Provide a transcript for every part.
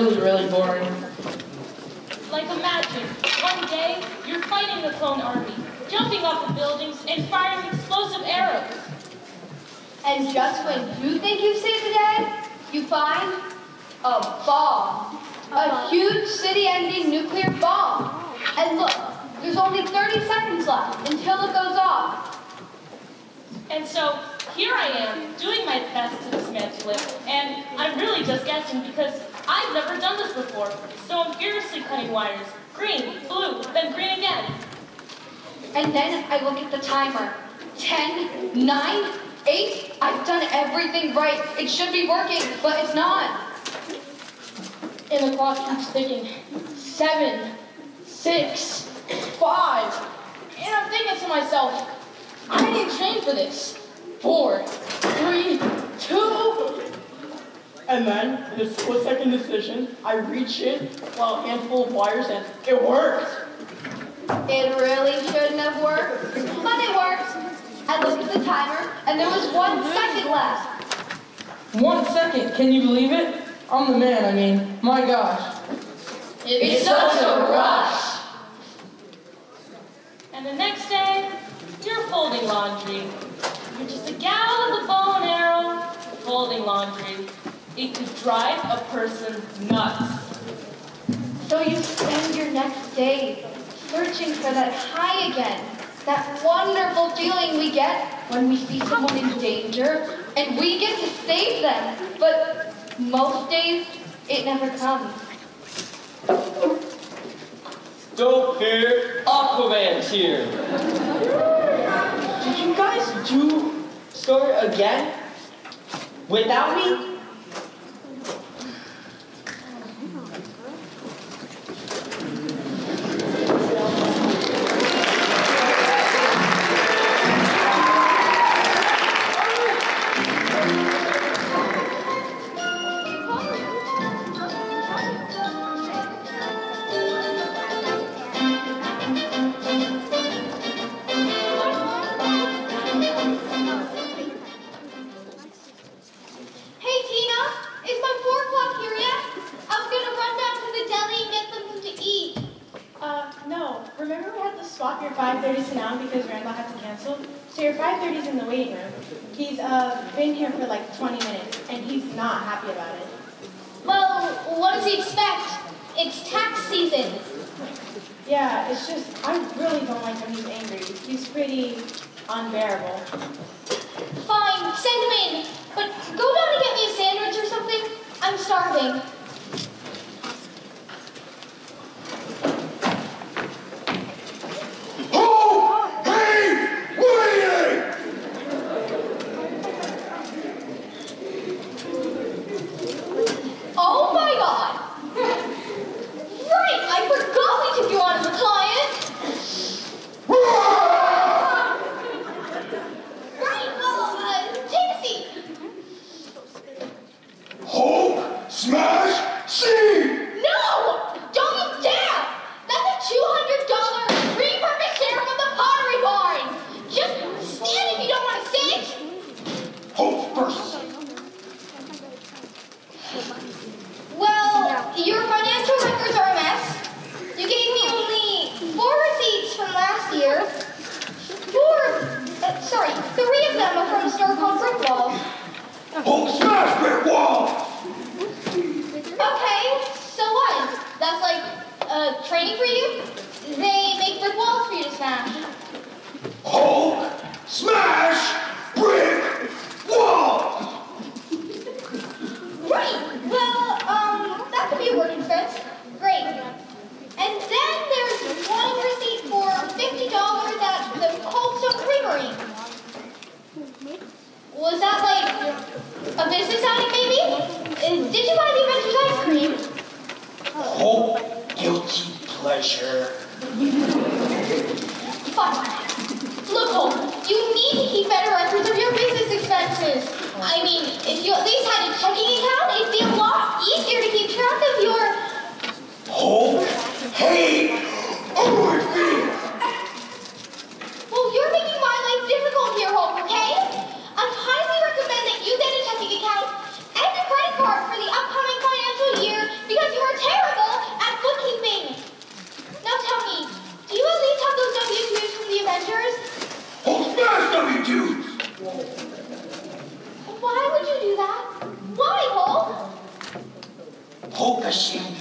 really, really boring. Like imagine, one day, you're fighting the clone army, jumping off the buildings and firing explosive arrows. And just when you think you've saved the day, you find a bomb. A uh-huh. huge city-ending nuclear bomb. And look, there's only 30 seconds left until it goes off. And so, here I am, doing my best to dismantle it, and I'm really just guessing because I've never done this before. So I'm furiously cutting wires. Green, blue, then green again. And then I look at the timer. 10, 9, 8. I've done everything right. It should be working, but it's not. And the clock keeps ticking. Seven, six, five. And I'm thinking to myself, I didn't train for this. Four, three, two. And then, in a split second decision, I reach in while a handful of wires and it worked. It really shouldn't have worked, but it worked. I looked at the timer, and there was one second left. One second, can you believe it? I'm the man, I mean, my gosh. It's such a rush. And the next day, you're folding laundry. You're just a gal with a bow and arrow, folding laundry. It could drive a person nuts. So you spend your next day searching for that high again, that wonderful feeling we get when we see someone in danger and we get to save them. But most days, it never comes. Don't fear, Aquaman's here. Did you guys do story again? Without me? Starving. Ashamed of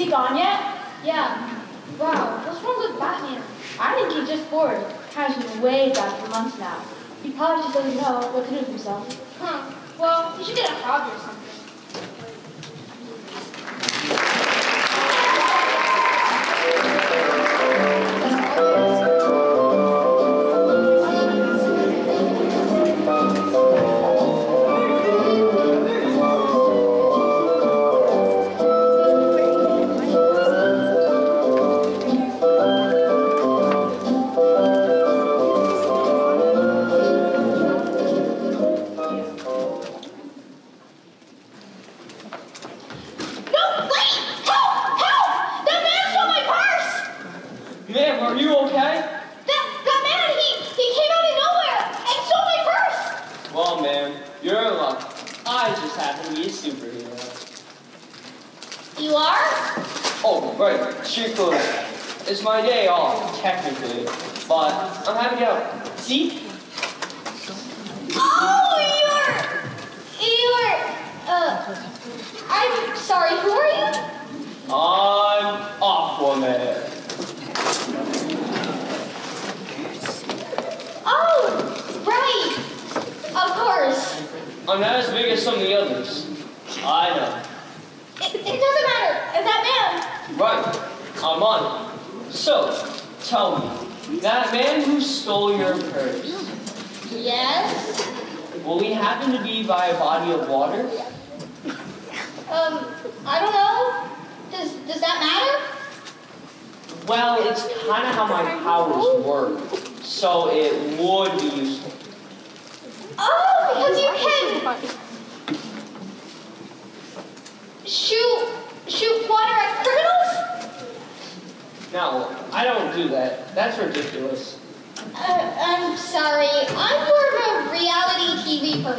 he gone yet? Yeah. Wow, what's wrong with Batman? I think he's just bored. Has been way back for months now. He probably just doesn't know what to do with himself. Huh. Well, he should get a hobby or something.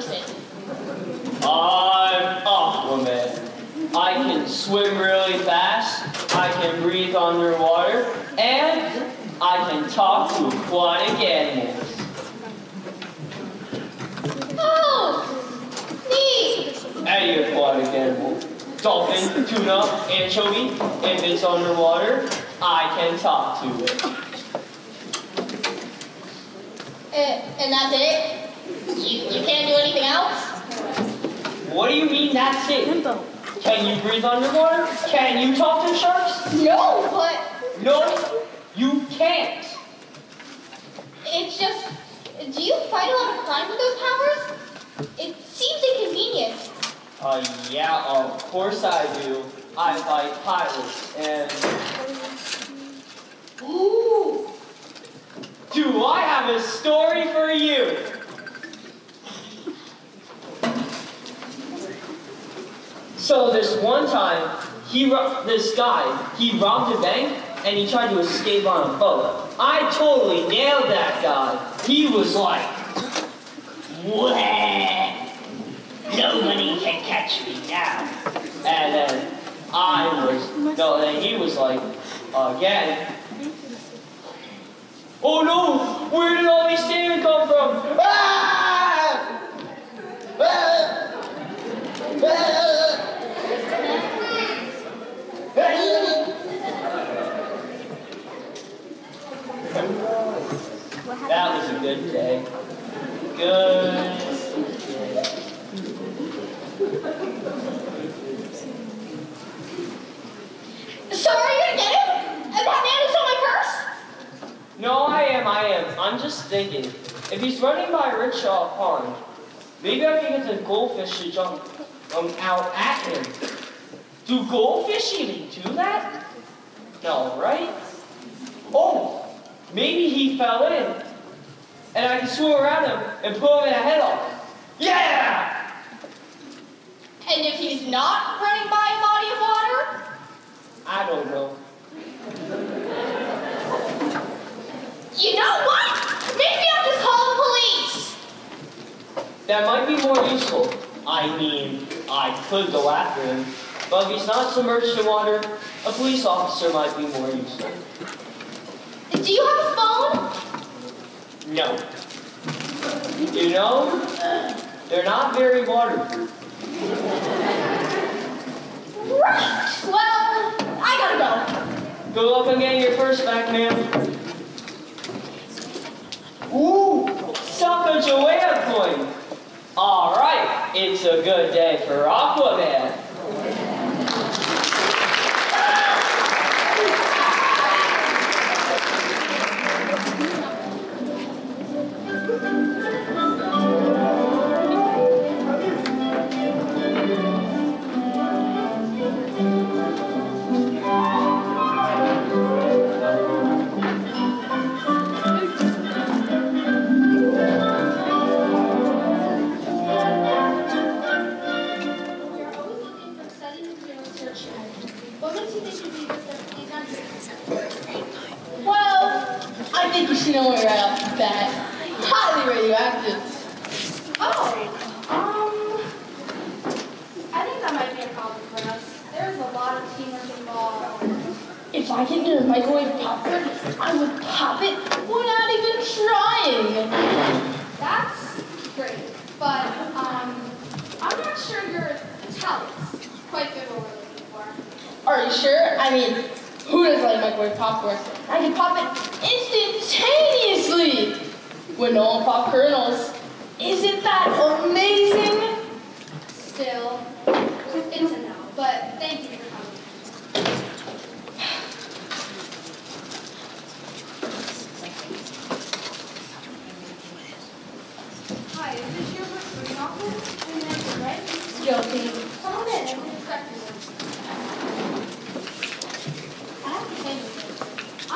Person. I'm Aquaman. I can swim really fast, I can breathe underwater, and I can talk to aquatic animals. Oh, neat. Any aquatic animal. Dolphin, tuna, anchovy, if it's underwater, I can talk to it. Uh, and that's it? You, you can't do anything else? What do you mean that's it? Can you breathe underwater? Can you talk to sharks? No, but No, you can't. it's just. Do you fight a lot of crime with those powers? It seems inconvenient. Uh, yeah, of course I do. I fight pirates, and... Ooh! Do I have a story for you? So this one time, he this guy, he robbed a bank and he tried to escape on a boat. I totally nailed that guy. He was like, Wah! Nobody can catch me now. And then I was, no, then he was like, again. Oh no! Where did all these salmon come from? Ah! Ah! Ah! That was a good day. Good. day. So are you gonna? And that man who stole my purse? No, I am, I am. I'm just thinking. If he's running by Rickshaw Pond, maybe I can get the goldfish to jump um, out at him. Do goldfish even do that? No, right? Oh, maybe he fell in. And I can swim around him and pull him in a head off. Yeah! And if he's not running by a body of water? I don't know. You know what? Maybe I'll just call the police. That might be more useful. I mean, I could go after him. But if he's not submerged in water, a police officer might be more useful. Do you have a phone? No. You know, they're not very waterproof. Right. Well, I gotta go. Good luck on getting your purse back, man. Ooh, Sacagawea coin. All right, it's a good day for Aquaman. Should know me right off the bat. Highly radioactive. Oh, um, I think that might be a problem for us. There's a lot of teamwork involved. If I get near a microwave popcorn, I would pop it without even trying. That's great, but um, I'm not sure your talent's quite what we're for. Are you sure? I mean, who doesn't like microwave popcorn? I can pop it instantaneously with no pop kernels. Isn't that amazing? Still, it's a no, but thank you for coming. Hi, is this your recruiting office? Your name is right? Joking. Come on in, and inspect yourself. I have to say something. I'm very impressed with them.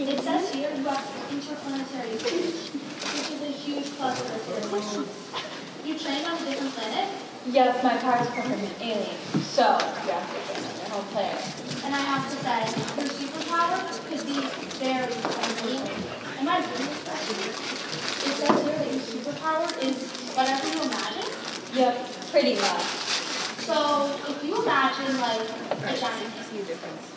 It says here you have interplanetary research, which is a huge plus for us here. You trained on a different planet, Yes, my parents come from an alien, so you have to get on their whole planet. and I have to say, your superpower could be very amazing. Am I doing this right? It says here that your superpower is whatever you imagine. Yep, pretty much. So if you imagine like a giant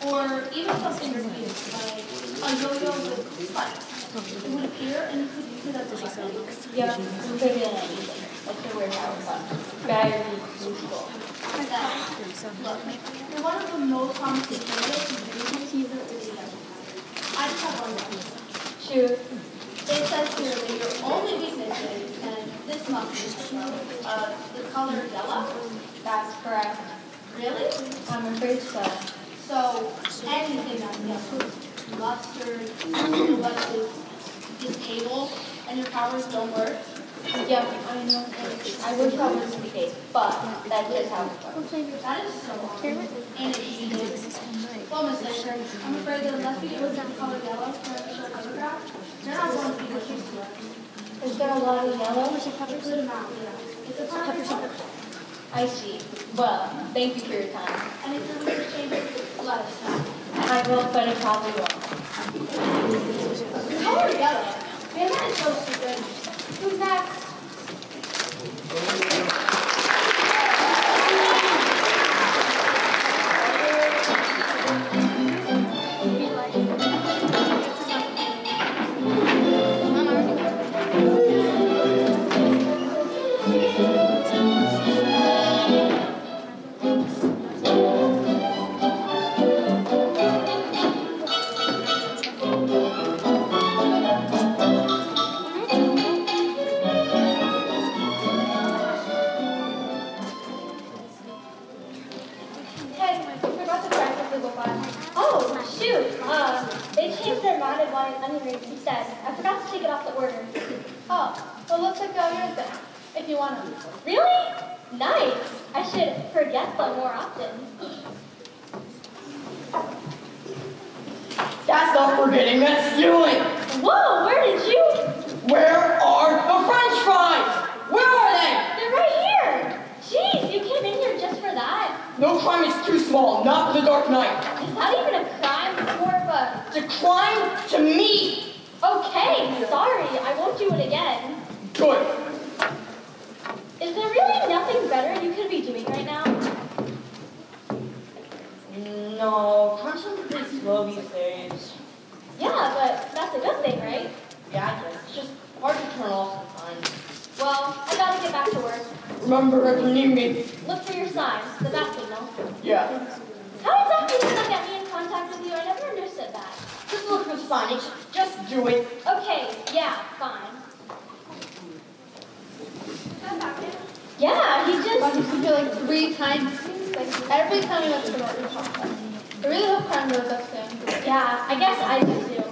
or even something weird like a yo-yo with spikes, it would appear and you could use it as a weapon. Yep, pretty anything. Like the weird power but very useful. Look, you're one of the most you've ever really done. I just have one question. Shoot. It says here that your only weakness is, this be, uh, the color yellow. That's correct. Really? I'm afraid so. So anything that's yellow, mustard, this table, and your powers don't work. Yep, I know. I wish that was the case, but that's how it works. That is so awesome. And it's cheating. Well, Miss Laker, I'm afraid that unless we use the color yellow for official photograph, they're not going to be what used to it. Is there a lot of yellow? A good amount, yeah. It's a part. I see. Well, thank you for your time. And if your leader changes, let us know. I will, but it probably won't. The color yellow. Man, that is so stupid. Who's next? If want them. Really? Nice. I should forget them more often. That's not forgetting, that's stealing. Whoa, where did you? Where are the french fries? Where are they? They're right here. Jeez, you came in here just for that. No crime is too small, not for the Dark Knight. Is that even a crime? It's more of a... It's a crime to me. Okay, sorry. I won't do it again. Good. Is there really nothing better you could be doing right now? No, time's been slow these days. Yeah, but that's a good thing, right? Yeah, It's just hard to turn off sometimes. Well, I gotta get back to work. Remember if you need me? Look for your signs, the bat signal. Yeah. How exactly did that get me in contact with you? I never understood that. Just look for the signage. Just do it. Okay, yeah, fine. Yeah, he just. Watch him like three times. Like every time he went to the Norton Papa. I really hope crime goes up soon. Yeah, I guess I do too.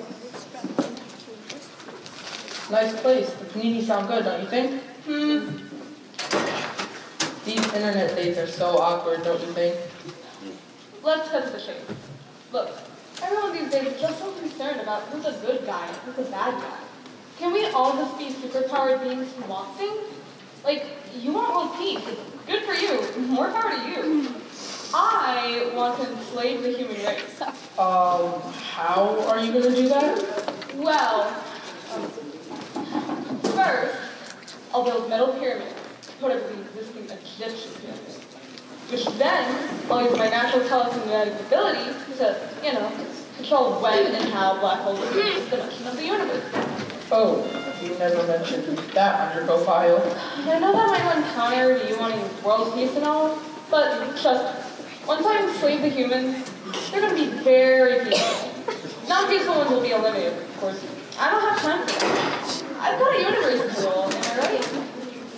Nice place. The panini sound good, don't you think? Hmm. These internet days are so awkward, don't you think? Let's cut the chase. Look, everyone these days is just so concerned about who's a good guy who's a bad guy. Can we all just be superpowered beings who want things? Like, you want world peace. Good for you. More power to you. I want to enslave the human race. Um, how are you gonna do that? Well, um, first, I'll build metal pyramids, put up the existing Egyptian pyramids. Which then, I'll use my natural telekinetic ability to, you know, control when and how black holes affect the dimension of the universe. Oh, you never mentioned that on your profile. I know that might run counter to you wanting world peace and all, but trust me, once I enslave the humans, they're gonna be very peaceful. Non-peaceful ones will be eliminated, of course. I don't have time for that. I've got a universe to rule, am I right?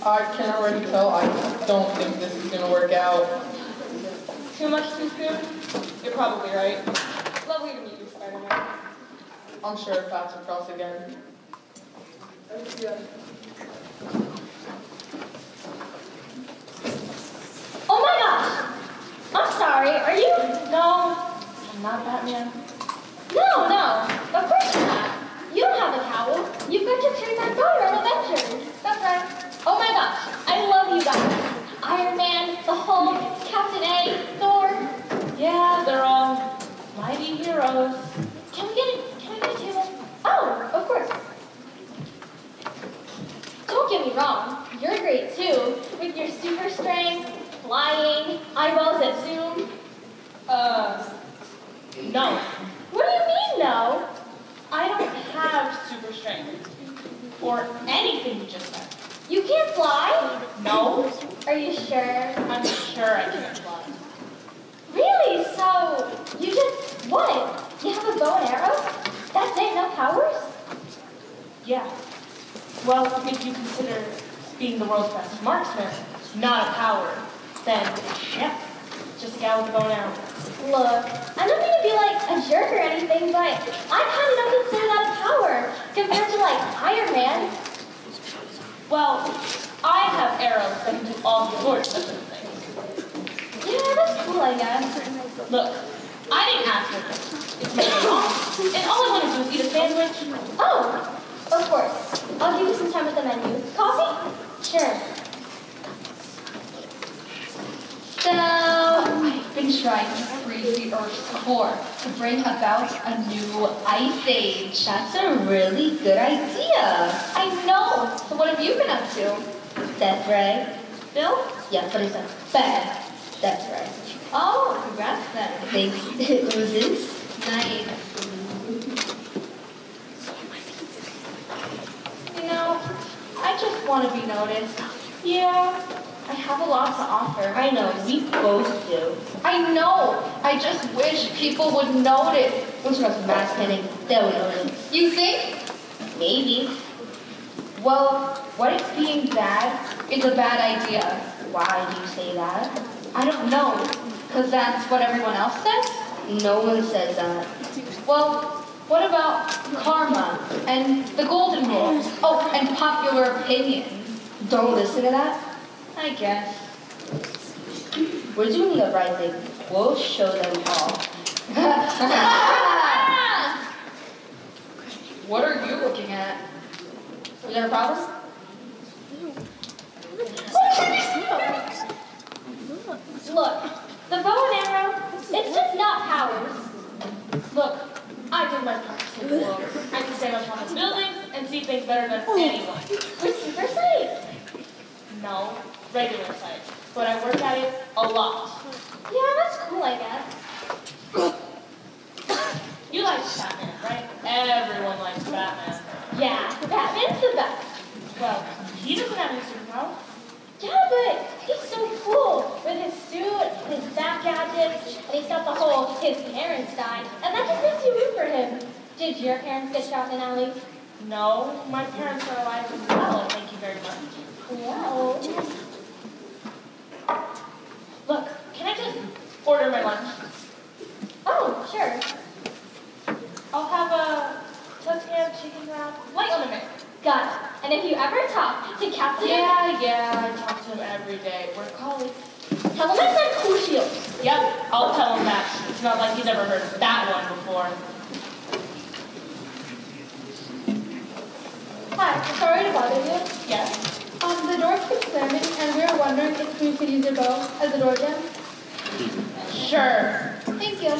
I can already tell I don't think this is gonna work out. Too much too soon? You're probably right. Lovely to meet you, Spider-Man. I'm sure if paths will cross again. Oh my gosh! I'm sorry, are you? No, I'm not Batman. No, no, of course you're not. You don't have a towel. You've got your daughter on adventures. That's right. Oh my gosh, I love you guys. Iron Man, the Hulk, Captain A, Thor. Yeah, they're all mighty heroes. Can we get a, can we get a table? Oh, of course. Don't get me wrong, you're great too, with your super strength, flying, eyeballs at zoom. Uh, no. What do you mean, no? I don't have super strength. Or anything you just said. You can't fly? No, Are you sure? I'm sure I can't fly. Really? So, you just, what? You have a bow and arrow? That's it, no powers? Yeah. Well, if you consider being the world's best marksman not a power, then yeah, just a guy with a bow and arrow. Look, I'm not going to be like a jerk or anything, but I kind of don't consider that a power compared to like Iron Man. Well, I have arrows that can do all sorts of different things. Yeah, that's cool, I guess. Look, I didn't ask for this. It's my mom, and all I want to do is eat a sandwich. Oh, of course. I'll give you some time at the menu. Coffee? Sure. So, I've been trying to freeze the Earth's core to bring about a new ice age. That's a really good idea. I know. So what have you been up to? That's right. Bill? Yeah, but it's a bad. That's right. Oh, congrats then. Thanks. Oozes. Nice. You know, I just want to be noticed. Yeah, I have a lot to offer. I know, we both do. I know. I just wish people would notice. Once you have mass panic, they'll notice. You think? Maybe. Well, what if being bad is a bad idea? Why do you say that? I don't know. Because that's what everyone else says? No one says that. Well, what about karma and the golden rule? Oh, and popular opinion. Don't listen to that. I guess. We're doing the right thing. We'll show them all. what are you looking at? Is there a problem? Look, the bow and arrow, it's just not powers. Look, I can my part to the world. I can stand on top of buildings and see things better than oh. anyone. With super sight? No, regular sight. But I work at it a lot. Yeah, that's cool, I guess. you like Batman, right? Everyone likes Batman. Yeah, Batman's the best. Well, he doesn't have any superpowers. Yeah, but he's so cool with his suit, his zap gadgets, and he's got the whole his parents died, and that just makes you root for him. Did your parents get shot in alley? No, my parents are alive and well, thank you very much. Wow. Look, can I just order my lunch? Oh, sure. I'll have a Tuscan chicken wrap. Wait a minute. Got it. And if you ever talk to Captain... Yeah, yeah, I talk to him every day. We're colleagues. Tell him I said cool shield. Yep, I'll tell him that. It's not like he's ever heard that one before. Hi, sorry to bother you. Yes? Um, the door keeps slamming, and we were wondering if we could use your bow as a door jam. Sure. Thank you.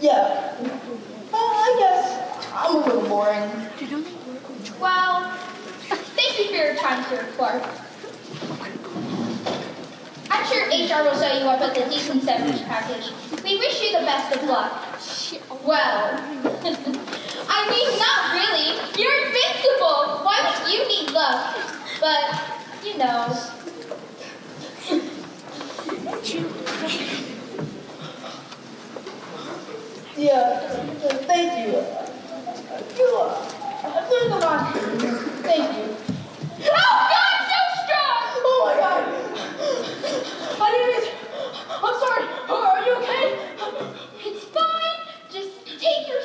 Yeah. Well, I guess I'm a little boring. Well, thank you for your time, Sir Clark. I'm sure HR will set you up with a decent severance package. We wish you the best of luck. Well, I mean, not really. You're invincible. Why would you need luck? But, you know. Yeah, thank you. You, uh, lot. Thank you. Oh, God, so strong! Oh my god! I didn't mean I'm sorry. Are you okay? It's fine. Just take your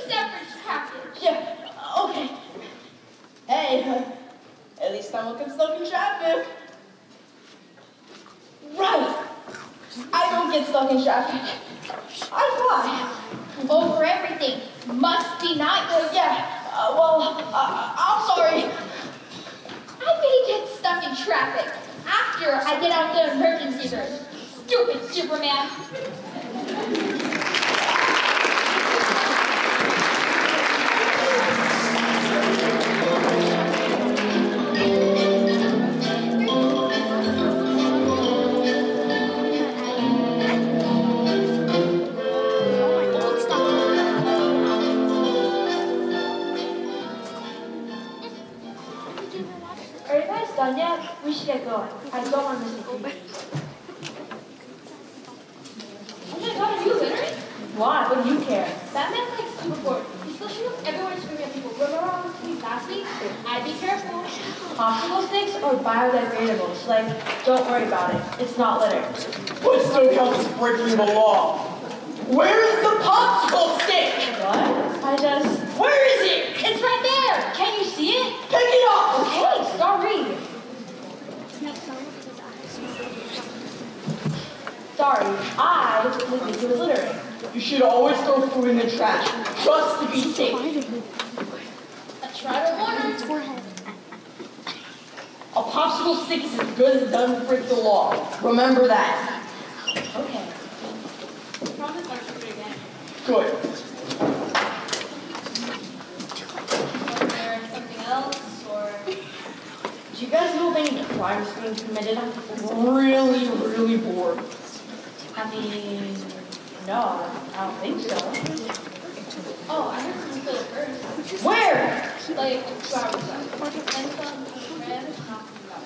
package. Yeah, okay. Hey, uh, at least. Right. I don't get stuck in traffic. I fly. Over everything. Must be nice. Uh, yeah, uh, well, uh, I'm sorry. I may get stuck in traffic after I get out the emergency room. Stupid Superman. Yet? We should. I don't want to miss anything. Oh my god, are you littering? Why? What do you care? Batman likes to report. Especially when everyone's screaming at people. Remember on the tweet last week? I'd be careful. Popsicle sticks are biodegradable, so like, don't worry about it. It's not litter. But still counts as breaking the law. Where is the popsicle stick? What? I just... Where is it? It's right there. Can't you see it? Pick it up! Okay, sorry. Sorry, I didn't think he was littering. You should always throw food in the trash, just to be safe. I try to warn. A popsicle stick is as good as it doesn't break the law. Remember that. Okay. Promise I'll shoot again. Good. Was there something else, or... Do you guys know of any crimes being committed on Really, really bored. I mean, no, I don't think so. Oh, I heard some little birds. Where? Like, two hours ago. And some red knocking about.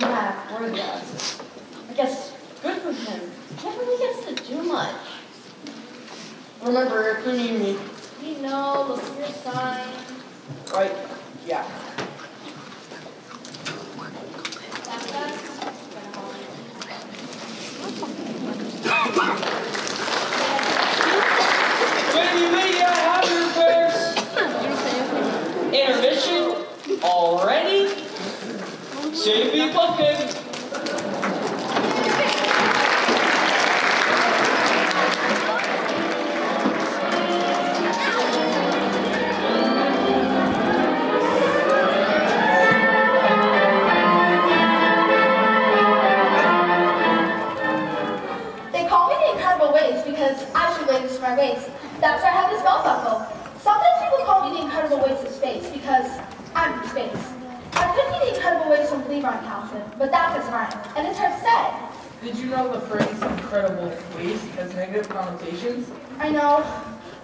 Yeah, word does. I guess good for him. He never really gets to do much. Remember, if you need me. We know, look at your sign. Right? Yeah. Save me pumpkin. Did you know the phrase incredible waste has negative connotations? I know.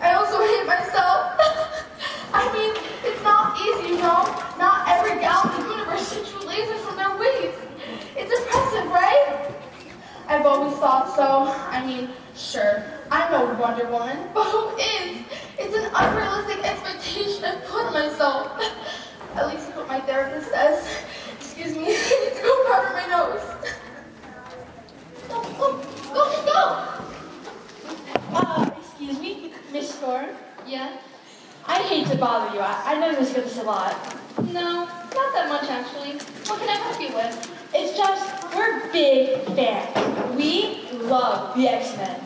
I also hate myself. I mean, it's not easy, you know? Not every gal in the universe shoots lasers from their waist. It's impressive, right? I've always thought so. I mean, sure, I'm no Wonder Woman, but who is? It's an unrealistic expectation I put on myself. At least what my therapist says. Excuse me, I need to go powder my nose. Go, go, go, just go! Uh, excuse me, Miss Thorne? Yeah? I hate to bother you. I, I know this gets a lot. No, not that much actually. What can I help you with? It's just, we're big fans. We love the X-Men.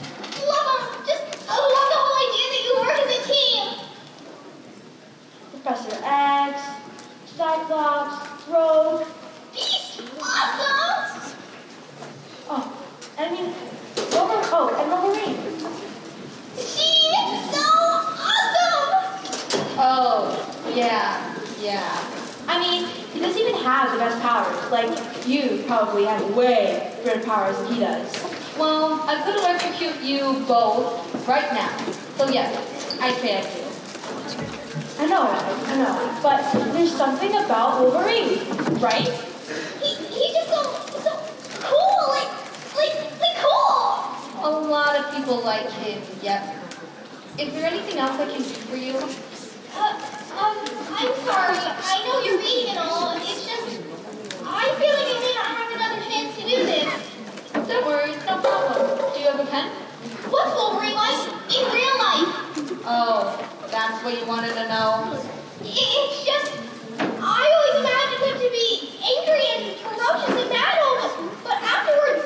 Love them. Just I love the whole idea that you work as a team. Professor X, Cyclops, Rogue. Beast! Awesome! Oh, I mean, Wolver- oh, and Wolverine. She's so awesome! Oh, yeah, yeah. I mean, he doesn't even have the best powers. Like, you probably have way better powers than he does. Well, I could electrocute you both right now. So yes, I I do. I know, I know. But there's something about Wolverine, right? He, he's just so, so cool, like, like, like cool! A lot of people like him, yep. Is there anything else I can do for you? Uh, um, I'm sorry. I know you're reading and all. It's just, I feel like I may not have another chance to do this. Don't worry, it's no problem. Do you have a pen? What's Wolverine like in real life? Oh, that's what you wanted to know? It's just, I always imagined him to be angry and ferocious in battle, but, but afterwards,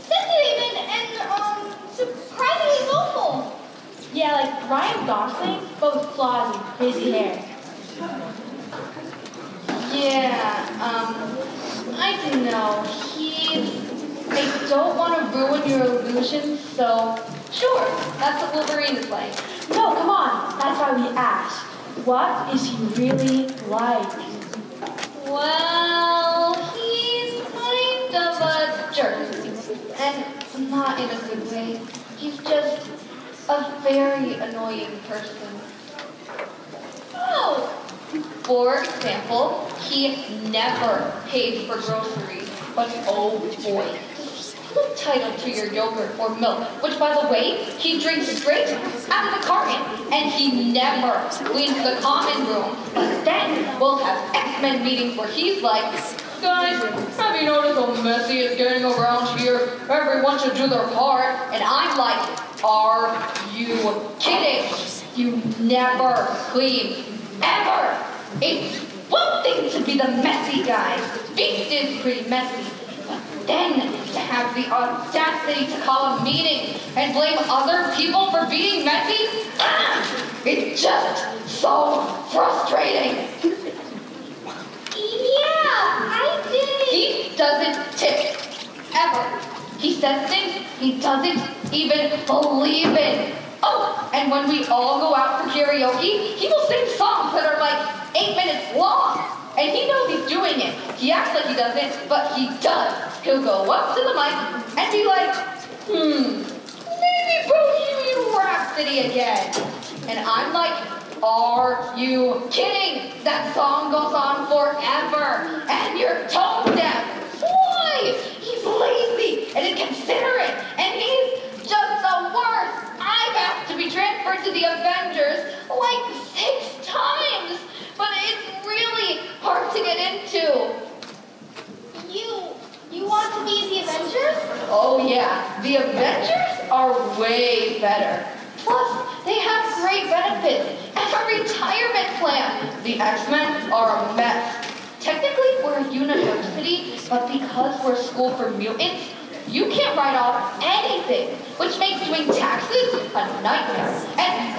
sensitive and, and um, surprisingly soulful. Yeah, like Ryan Gosling, but with claws and crazy hair. Yeah, um, I don't know. He. I don't want to ruin your illusion, so sure, that's what Wolverine is like. No, come on. That's why we asked. What is he really like? Well, he's kind of a jerk. And not in a good way. He's just a very annoying person. Oh, For example, he never paid for groceries, but oh boy, entitled to your yogurt or milk, which by the way, he drinks straight out of the carton, and he never cleans the common room. But then we'll have X-Men meetings where he's like, guys, have you noticed how messy it's getting around here? Everyone should do their part. And I'm like, are you kidding? You never clean, ever. It's one thing to be the messy guy. Beast is pretty messy. But then to have the audacity to call a meeting and blame other people for being messy, ah, it's just so frustrating. yeah, I did. He doesn't tick. Ever. He says things he doesn't even believe in. Oh, and when we all go out for karaoke, he will sing songs that are like eight minutes long. And he knows he's doing it. He acts like he doesn't, but he does. He'll go up to the mic and be like, hmm, maybe Bohemian Rhapsody again. And I'm like, are you kidding? That song goes on forever, and you're tone deaf. Why? He's lazy and inconsiderate, and he's just the worst. I've asked to be transferred to the Avengers like six times, but it's really hard to get into. You, you want to be the Avengers? Oh yeah, the Avengers are way better. Plus, they have great benefits and a retirement plan. The X-Men are a mess. Technically, we're a university, but because we're a school for mutants, you can't write off anything, which makes doing taxes a nightmare. And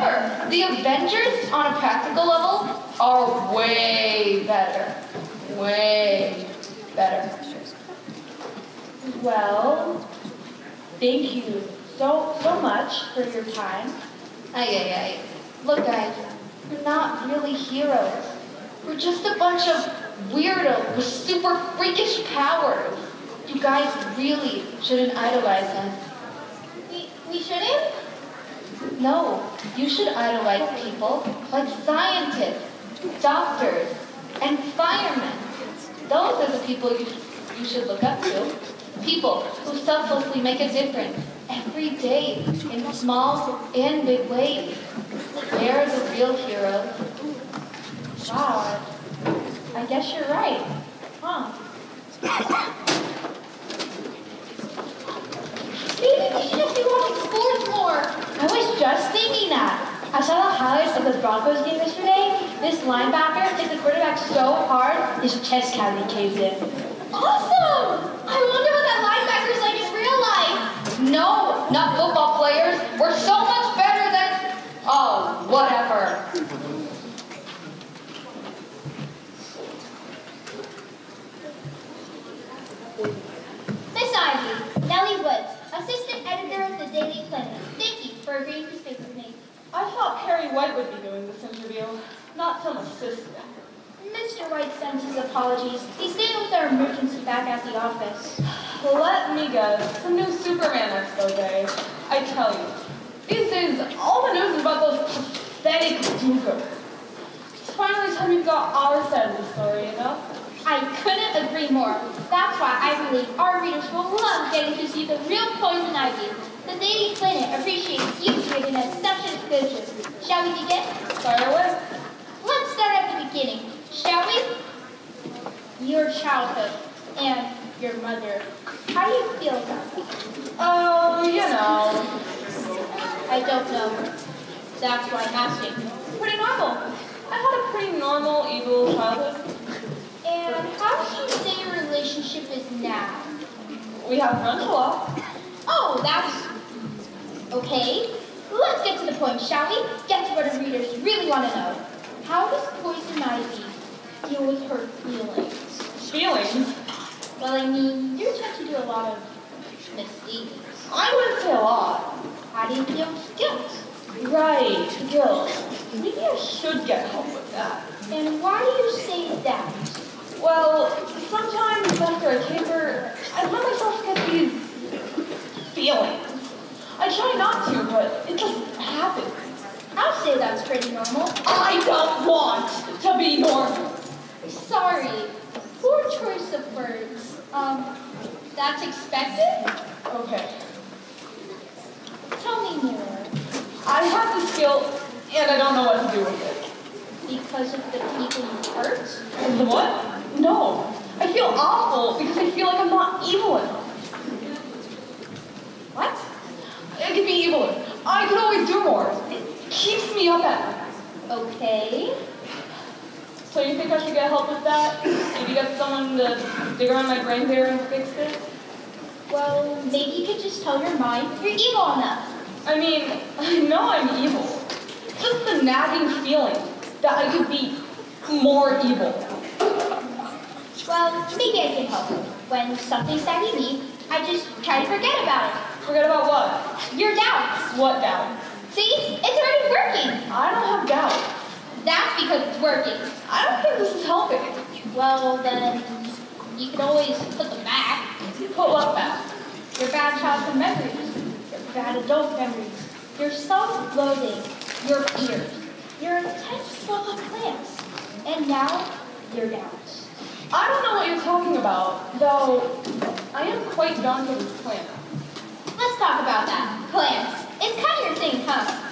whatever, the Avengers, on a practical level, are way better. Way better. Well, thank you so, so much for your time. Ay, ay, ay. Look, guys, we're not really heroes. We're just a bunch of weirdos with super freakish powers. You guys really shouldn't idolize us. We, we shouldn't? No, you should idolize people like scientists, doctors, and firemen. Those are the people you, you should look up to. People who selflessly make a difference every day in small and big ways. They're the real heroes. Wow, I guess you're right. Huh? Maybe we should just be watching sports more. I was just thinking that. I saw the highlights of the Broncos game yesterday. This linebacker hit the quarterback so hard, his chest cavity caved in. Awesome! I wonder what that linebacker's like in real life. No, not football players. We're so much better than. Oh, whatever. Miss Ivy, Nellie Woods, assistant editor of the Daily Planet. Thank you for agreeing to speak with me. I thought Perry White would be doing this interview, not some assistant. Mr. White sends his apologies. He's dealing with our emergency back at the office. Let me guess. The new Superman expose. I tell you, these days, all the news is about those pathetic jokers. It's finally time you got our side of the story, you know? I couldn't agree more. That's why I believe our readers will love getting to see the real poison ivy. The Daily Planet appreciates you giving us such a picture. Shall we begin? Fire away. Let's start at the beginning, shall we? Your childhood and your mother. How do you feel about that? Oh, um, you know. I don't know. That's why I'm asking. Pretty normal. I had a pretty normal, evil childhood. And how would you say your relationship is now? We have run a lot. Oh, that's okay. Let's get to the point, shall we? Get to what our readers really want to know. How does Poison Ivy deal with her feelings? Feelings? Well, I mean, you tend to do a lot of mistakes. I wouldn't say a lot. How do you deal with guilt? Right, guilt. Maybe I should get help with that. And why do you say that? Well, sometimes after I taper, I let myself get these feelings. I try not to, but it just happens. I'll say that's pretty normal. I don't want to be normal. Sorry. Poor choice of words. Um, that's expected? Okay. Tell me more. I have this guilt, and I don't know what to do with it. Because of the people you hurt? The what? No. I feel awful because I feel like I'm not evil enough. What? I could be evil. I could always do more. It keeps me up at night. Okay. So you think I should get help with that? Maybe get someone to dig around my brain there and fix it? Well, maybe you could just tell your mind you're evil enough. I mean, I know I'm evil. Just the nagging feeling that I could be more evil. Well, maybe I can help. When something's nagging me, I just try to forget about it. Forget about what? Your doubts. What doubt? See? It's already working. I don't have doubt. That's because it's working. I don't think this is helping. Well, then, you can always put them back. Put what back? Your bad childhood memories, your bad adult memories, your self-loathing, your fears, your intense love of plants, and now you're doubts. I don't know what you're talking about, though I am quite to this plant. Let's talk about that. Plants. It's kind of your thing, huh?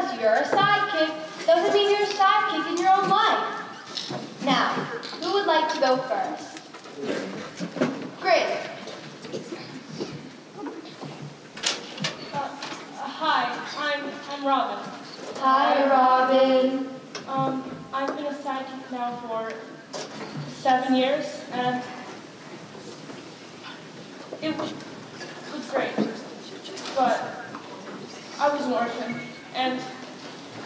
Because you're a sidekick doesn't mean you're a sidekick in your own life. Now, who would like to go first? Great. Uh, hi, I'm I'm Robin. Hi, Robin. Um, I've been a sidekick now for seven years, and it was, was great. But I was an orphan, and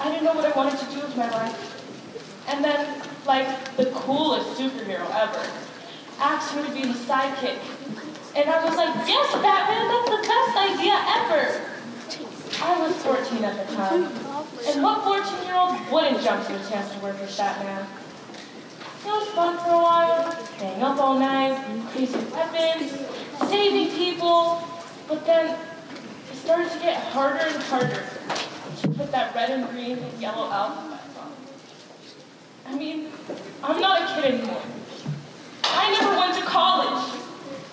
I didn't know what I wanted to do with my life. And then, like the coolest superhero ever, asked me to be the sidekick. And I was like, yes, Batman, that's the best idea ever. I was 14 at the time. And what 14-year-old wouldn't jump to the chance to work with Batman? It was fun for a while, staying up all night, crazy weapons, saving people. But then it started to get harder and harder to put that red and green and yellow alphabets on. I mean, I'm not a kid anymore. I never went to college,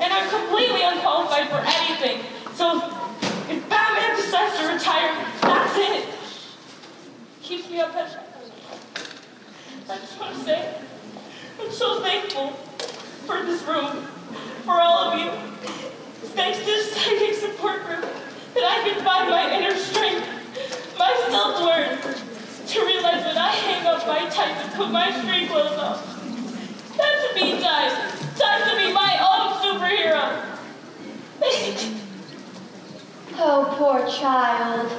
and I'm completely unqualified for anything. So if Batman decides to retire, that's it. Keeps me up at night. I just want to say, I'm so thankful for this room, for all of you. It's thanks to this psychic support group that I can find my inner strength, my self-worth, to realize when I hang up my tights and put my street clothes on. Time to be time. Time to be my own Oh, poor child.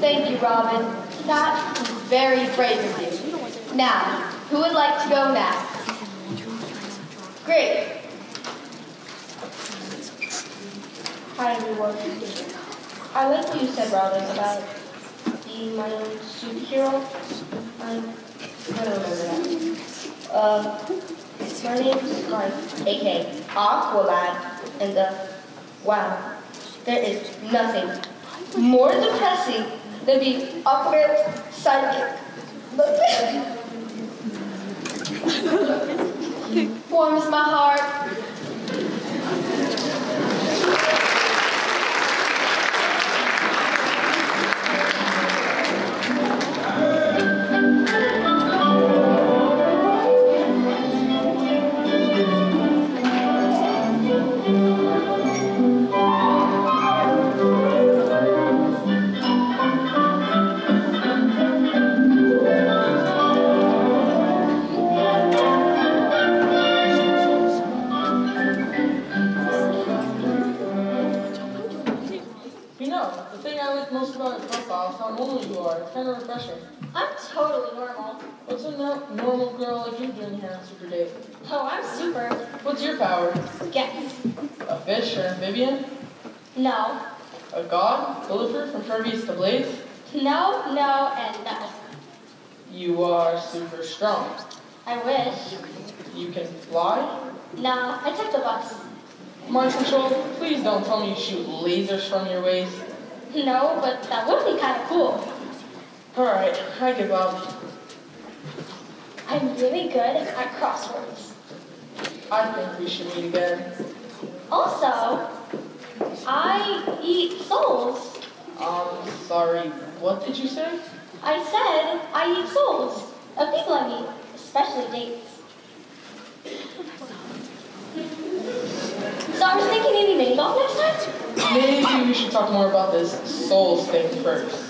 Thank you, Robin. That was very brave of you. Now, who would like to go next? Great. Hi everyone. I like what you said, Robin, about being my own superhero. I'm, I don't remember that. Um, name's Mark, aka Aqualad, and uh, wow, there is nothing more depressing than being Aquaman's sidekick. Warms my heart. Normal you kind of refreshing. I'm totally normal. What's a no- normal girl like you doing here on Super Date? Oh, I'm super. What's your power? Guess. A fish or amphibian? No. A god? Bulletproof from Furbies to Blaze? No, no, and no. You are super strong. I wish. You can fly? No, I took the bus. Mind control, please don't tell me you shoot lasers from your waist. No, but that would be kind of cool. Alright, I give up. I'm really good at crosswords. I think we should meet again. Also, I eat souls. Um, sorry, what did you say? I said I eat souls of people I meet, especially dates. So I was thinking maybe mini golf next time? Maybe we should talk more about this souls thing first.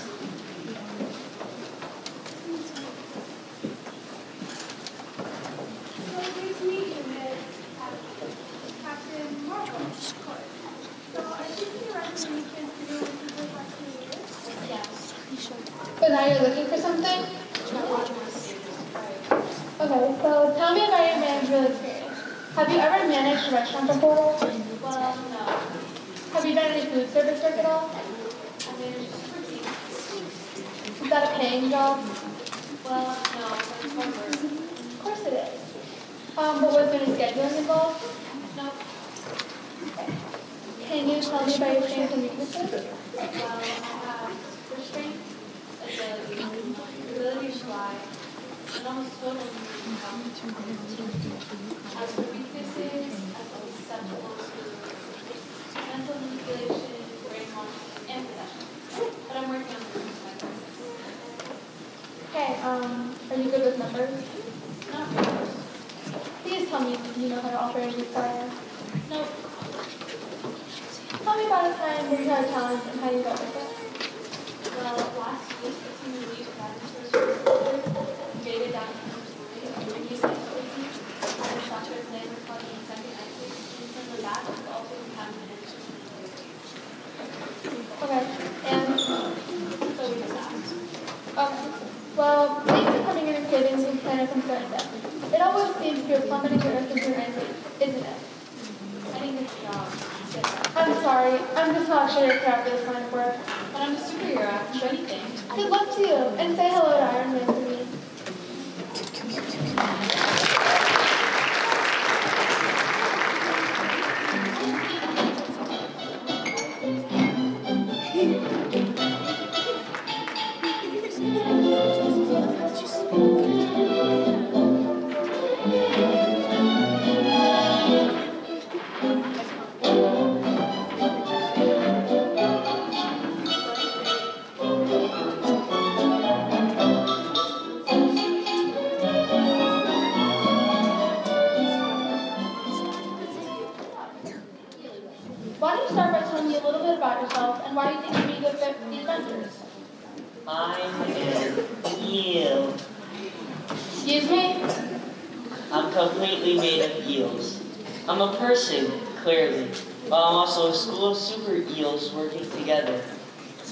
I'm a person, clearly, but I'm also a school of super eels working together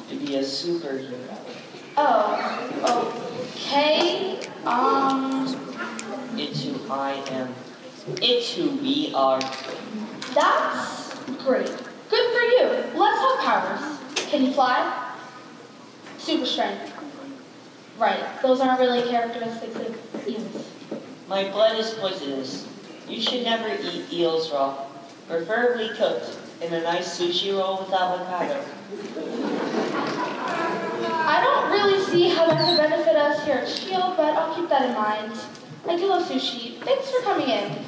to be a superhero. Oh, okay. Um, It's who I am. It's who we are. that's great. Good for you. Let's talk powers. Can you fly? Super strength. Right. Those aren't really characteristics of eels. My blood is poisonous. You should never eat eels raw, preferably cooked in a nice sushi roll with avocado. I don't really see how that could benefit us here at Shield, but I'll keep that in mind. I do love sushi. Thanks for coming in.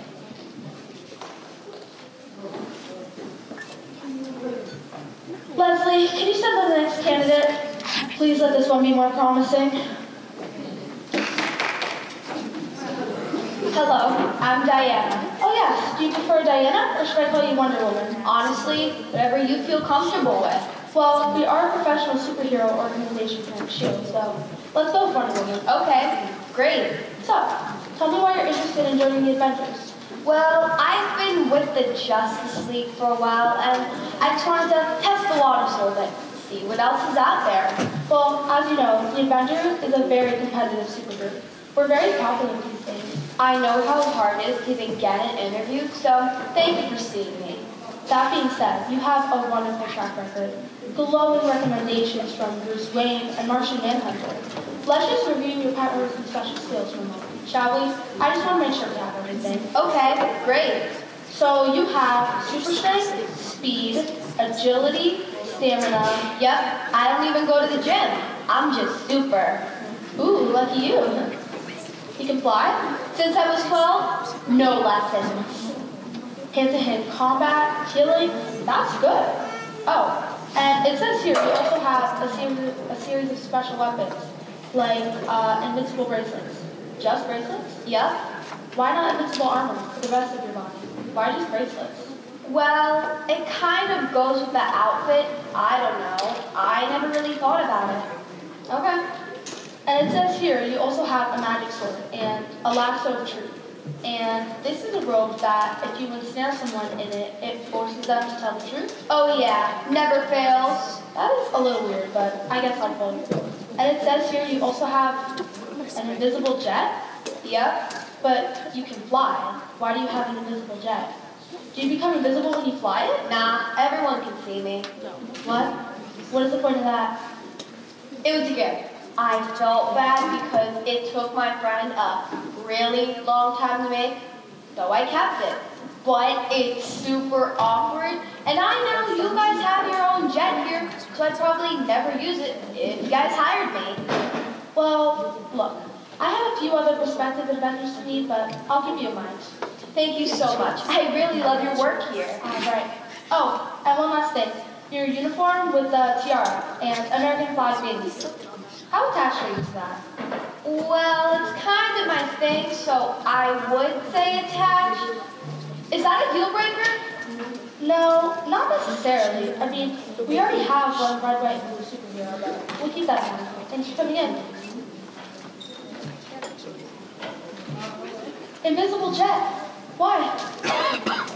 Leslie, can you send the next candidate? Please let this one be more promising. Hello, I'm Diana. Oh yes, do you prefer Diana or should I call you Wonder Woman? Honestly, whatever you feel comfortable with. Well, we are a professional superhero organization here at SHIELD, so let's go with Wonder Woman. Okay, great. So, tell me why you're interested in joining the Avengers. Well, I've been with the Justice League for a while, and I just wanted to test the waters a little bit, see what else is out there. Well, as you know, the Avengers is a very competitive supergroup. We're very popular these days. I know how hard it is to even get an interview, so thank you for seeing me. That being said, you have a wonderful track record. Glowing recommendations from Bruce Wayne and Martian Manhunter. Let's just review your powers and special skills for a moment, shall we? I just want to make sure we have everything. Okay, great. So you have super strength, speed, agility, stamina. Yep, I don't even go to the gym. I'm just super. Ooh, lucky you. You can fly? Since I was 12, no lessons. Hand-to-hand combat, healing, that's good. Oh, and it says here you also have a series, a series of special weapons, like uh, invincible bracelets. Just bracelets? Yep. Why not invincible armor for the rest of your body? Why just bracelets? Well, it kind of goes with the outfit. I don't know. I never really thought about it. Okay. And it says here you also have a magic sword and a lasso of truth. And this is a robe that if you ensnare someone in it, it forces them to tell the truth. Oh yeah, never fails. That is a little weird, but I guess I'll follow. And it says here you also have an invisible jet. Yep. But you can fly. Why do you have an invisible jet? Do you become invisible when you fly it? Nah, everyone can see me. What? What is the point of that? It was a gift. I felt bad because it took my friend a really long time to make, so I kept it. But it's super awkward, and I know you guys have your own jet here, so I'd probably never use it if you guys hired me. Well, look, I have a few other prospective adventures to meet, but I'll give you in mind. Thank you so much. I really love your work here. All right. Oh, and one last thing. Your uniform with the tiara and American flag baby. How attached are you to that? Well, it's kind of my thing, so I would say attached. Is that a deal breaker? No, not necessarily. I mean, we already have one red, white, and blue superhero, but we'll keep that in mind. Thanks for coming in. Invisible jet. Why?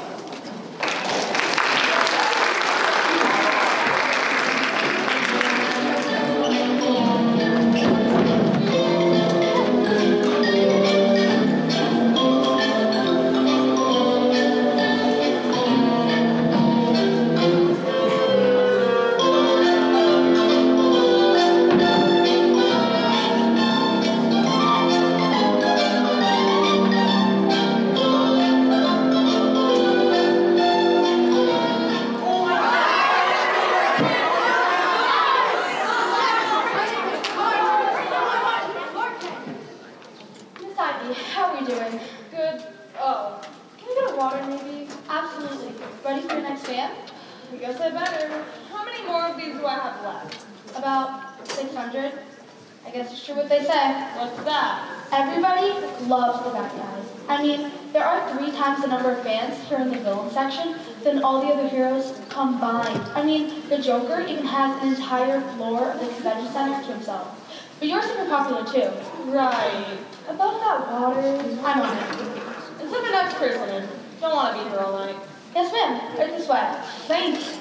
Thank you.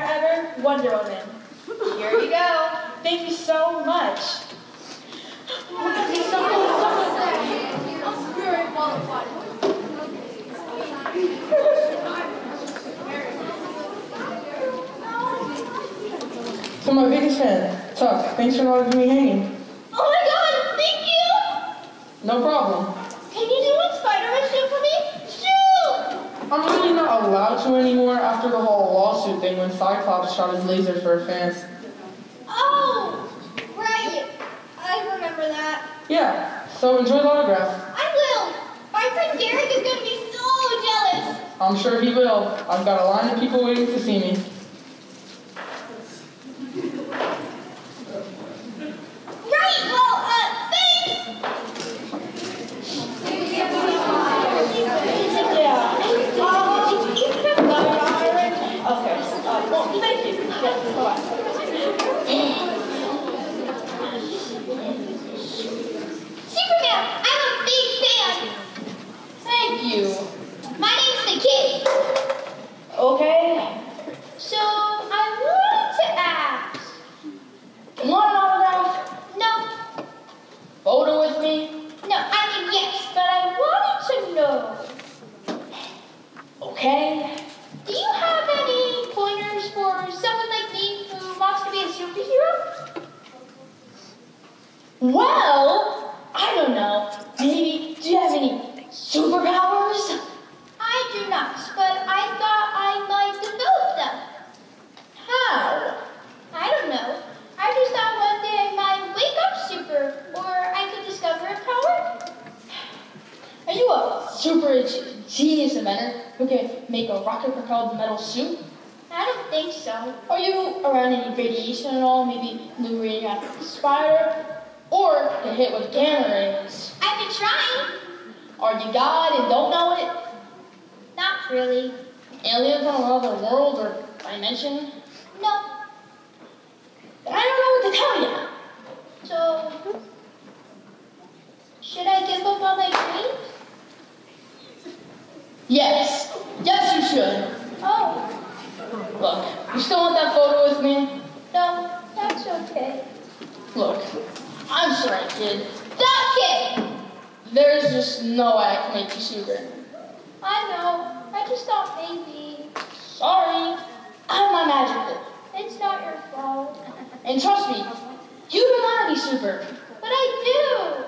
ever, Wonder Woman. Here you go. Thank you so much. So my biggest fan, Tuck, thanks for not leaving me hanging. Oh my god, thank you! No problem. allowed to anymore after the whole lawsuit thing when Cyclops shot his laser for a fence. Oh, right. I remember that. Yeah, so enjoy the autograph. I will. My friend Derek is going to be so jealous. I'm sure he will. I've got a line of people waiting to see me. mention? No. But I don't know what to tell you. So, should I give up all my dreams? Yes. Yes, you should. Oh. Look, you still want that photo with me? No, that's okay. Look, I'm sorry, kid. Stop it! There's just no way I can make you see her. I know. I just thought maybe. Sorry. Oh, I'm not magical. It's not your fault. And trust me, you don't want to be super. But I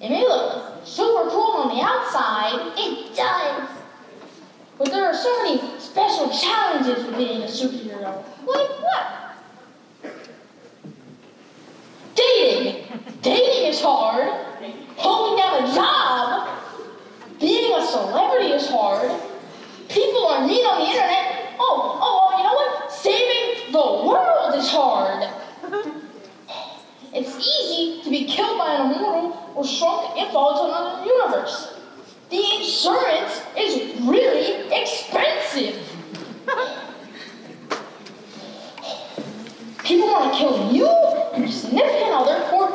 do. It may look super cool on the outside. It does. But there are so many special challenges with being a superhero. Like what? Dating. Dating is hard. Holding down a job. Being a celebrity is hard. People are mean on the internet. Oh, oh, oh, you know what? Saving the world is hard. it's easy to be killed by an immortal or shrunk and fall to another universe. The insurance is really expensive. People want to kill you, your significant other, or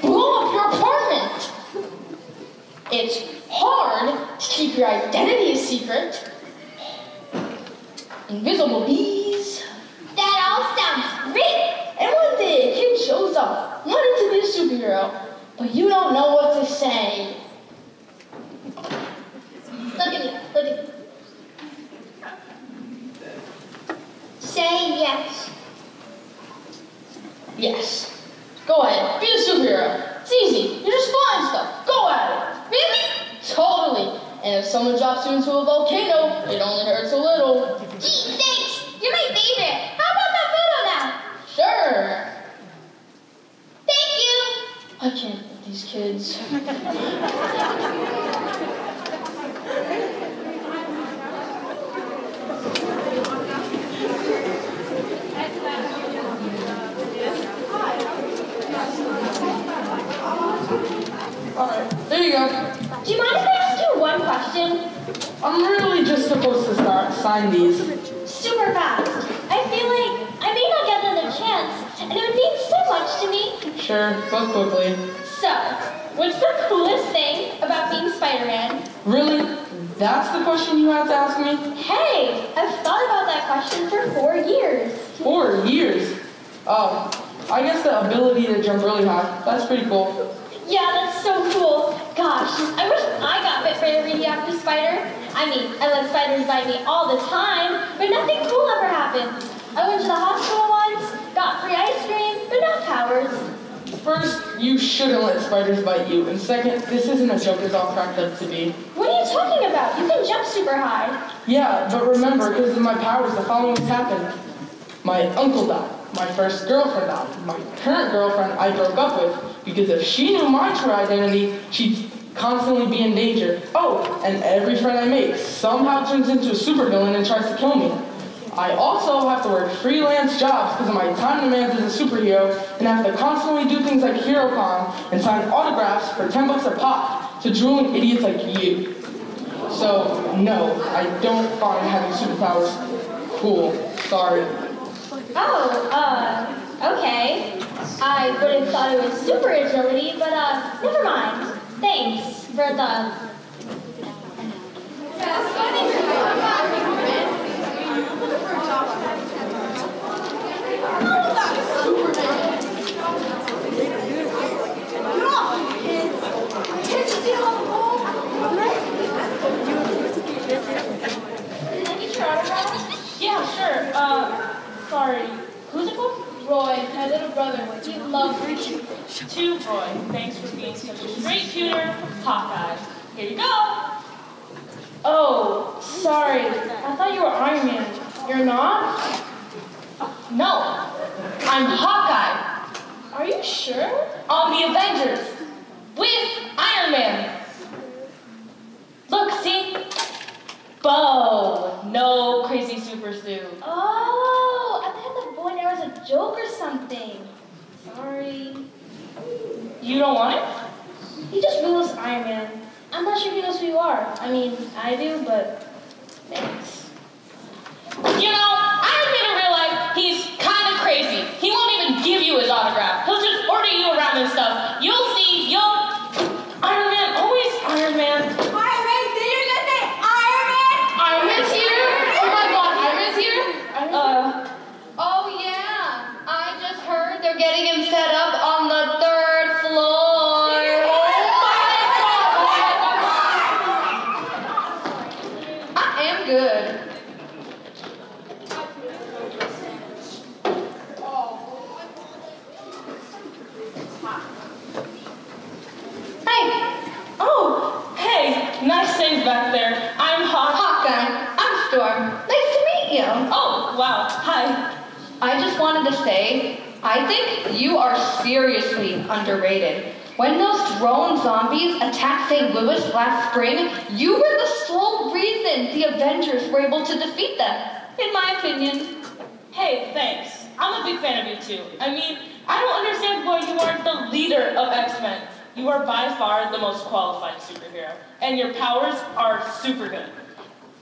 blow up your apartment. It's hard to keep your identity a secret Invisible bees. That all sounds great. And one day a kid shows up, wanting to be a superhero, but you don't know what to say. Look at me. Look at me. Say yes. Yes. Go ahead, be a superhero. It's easy. You're just flying stuff. Go at it. Really? Totally. And if someone drops you into a volcano, it only hurts a little. Gee, thanks. You're my favorite. How about that photo now? Sure. Thank you. I can't with these kids. Alright, there you go. Do you mind if I ask you one question? I'm really just supposed start these. Super fast. I feel like I may not get another chance, and it would mean so much to me. Sure, but quickly. So, what's the coolest thing about being Spider-Man? Really? That's the question you have to ask me? Hey, I've thought about that question for four years. Four years. Oh, I guess the ability to jump really high. That's pretty cool. Yeah, that's so cool. Gosh, I wish I got bit by a radioactive spider. I mean, I let spiders bite me all the time, but nothing cool ever happened. I went to the hospital once, got free ice cream, but no powers. First, you shouldn't let spiders bite you. And second, this isn't a joke it's all cracked up to be. What are you talking about? You can jump super high. Yeah, but remember, because of my powers, the following has happened. My uncle died. My first girlfriend now, My current girlfriend I broke up with because if she knew my true identity, she'd constantly be in danger. Oh, and every friend I make somehow turns into a supervillain and tries to kill me. I also have to work freelance jobs because of my time demands as a superhero and have to constantly do things like HeroCon and sign autographs for 10 bucks a pop to drooling idiots like you. So, no, I don't find having superpowers cool. Sorry. Oh, uh, okay. I would have thought it was super agility, but uh, never mind. Thanks for the Can I get your autograph? Yeah, sure. Uh, sorry. Who's it called? Roy, my little brother, he loves me. To Roy. Thanks for being such a straight shooter, Hawkeye. Here you go. Oh, sorry. I thought you were Iron Man. You're not? No, I'm Hawkeye Are you sure? on the Avengers with Iron Man. Look, see? Bow. No crazy super suit. Oh, I thought the boy and arrow was a joke or something. Sorry. You don't want it? He just as Iron Man. I'm not sure he knows who you are. I mean, I do, but thanks. You know, Iron Man in real life, he's kind of crazy. He won't even give you his autograph. He'll just order you around and stuff. You'll see. You'll. Iron Man, always Iron Man. Iron Man, did you just say Iron Man? Iron Man's here. Oh my God, Iron Man's here. Uh, Oh yeah, I just heard they're getting him set up on the third floor. I am good. Hey, oh, hey, nice save back there. I'm Hawk. Hawkeye, I'm Storm. Nice to meet you. Oh, wow. Hi. I just wanted to say, I think you are seriously underrated. When those drone zombies attacked St. Louis last spring, you were the sole reason the Avengers were able to defeat them, in my opinion. Hey, thanks. I'm a big fan of you too. I mean, I don't understand why you aren't the leader of X-Men. You are by far the most qualified superhero, and your powers are super good.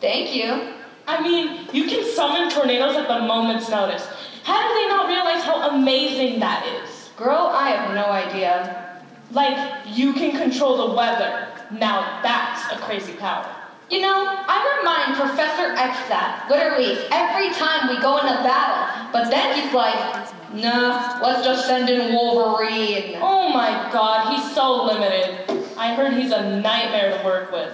Thank you. I mean, you can summon tornadoes at the moment's notice. How do they not realize how amazing that is? Girl, I have no idea. Like, you can control the weather. Now that's a crazy power. You know, I remind Professor X that literally every time we go into battle. But then he's like, nah, let's just send in Wolverine. Oh my god, he's so limited. I heard he's a nightmare to work with.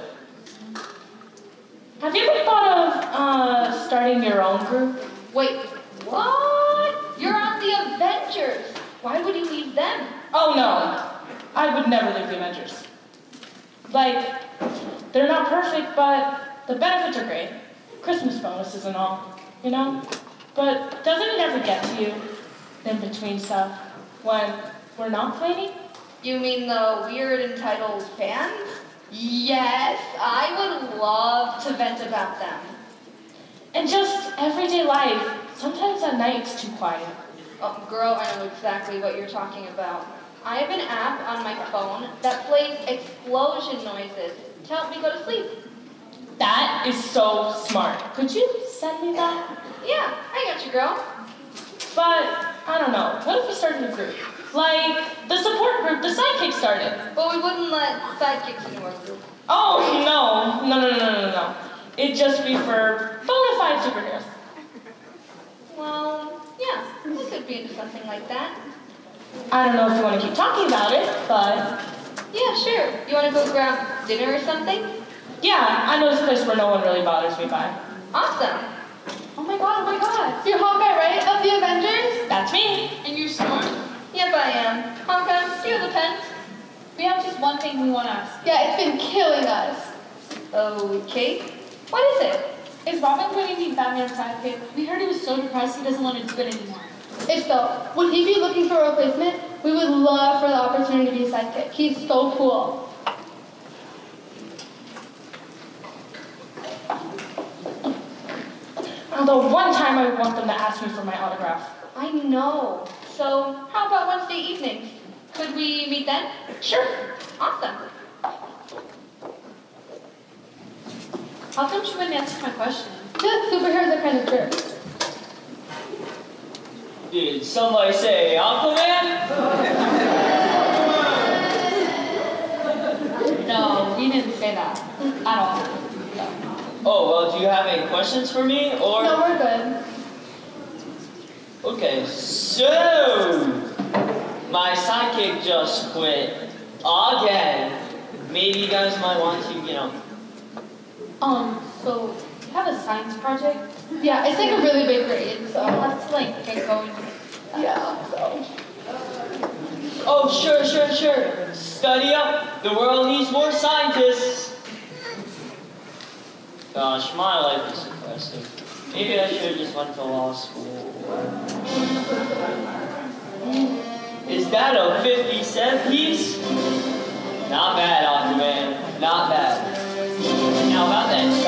Have you ever thought of uh, starting your own group? Wait, what? You're on the Avengers. Why would you leave them? Oh no, I would never leave the Avengers. Like, they're not perfect, but the benefits are great. Christmas bonuses and all, you know? But doesn't it ever get to you in between stuff when we're not planning? You mean the weird entitled fans? Yes, I would love to vent about them. And just everyday life, sometimes at night it's too quiet. Oh, girl, I know exactly what you're talking about. I have an app on my phone that plays explosion noises to help me go to sleep. That is so smart. Could you send me that? Yeah, I got you, girl. But, I don't know, what if we started a group? Like, the support group the Sidekick started. But we wouldn't let sidekicks into our group. Oh, no, no, no, no, no, no, no. It'd just be for bona fide superheroes. Well, yeah, we could be into something like that. I don't know if you want to keep talking about it, but Yeah, sure. You want to go grab dinner or something? yeah, I know this place where no one really bothers me by. Awesome. Oh my god, oh my god. You're Hawkeye, right? Of the Avengers? That's me. And you're Storm. Yep, I am. Hawkeye, do you have a pen? We have just one thing we want to ask. Yeah, it's been killing us. Okay. What is it? Is Robin going to be Batman's sidekick? We heard he was so depressed he doesn't want to do it anymore. If so, would he be looking for a replacement? We would love for the opportunity to be a sidekick. He's so cool. The one time I want them to ask me for my autograph. I know. So, how about Wednesday evening? Could we meet then? Sure. Awesome. How come she wouldn't answer my question? I superheroes are kind of jerks. Did somebody say Aquaman? No, we didn't say that at all. Oh, well, do you have any questions for me, or? No, we're good. Okay, so my sidekick just quit again. Maybe you guys might want to, you know. Um, so you have a science project? Yeah, it's like a really big grade, so I'll have to like get going. Yeah, so. Oh, sure, sure, sure. Study up. The world needs more scientists. Gosh, my life is depressing. Maybe I should have just went to law school. Is that a 50 cent piece? Not bad, Aquaman. Not bad. How about that?